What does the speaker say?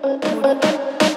Far,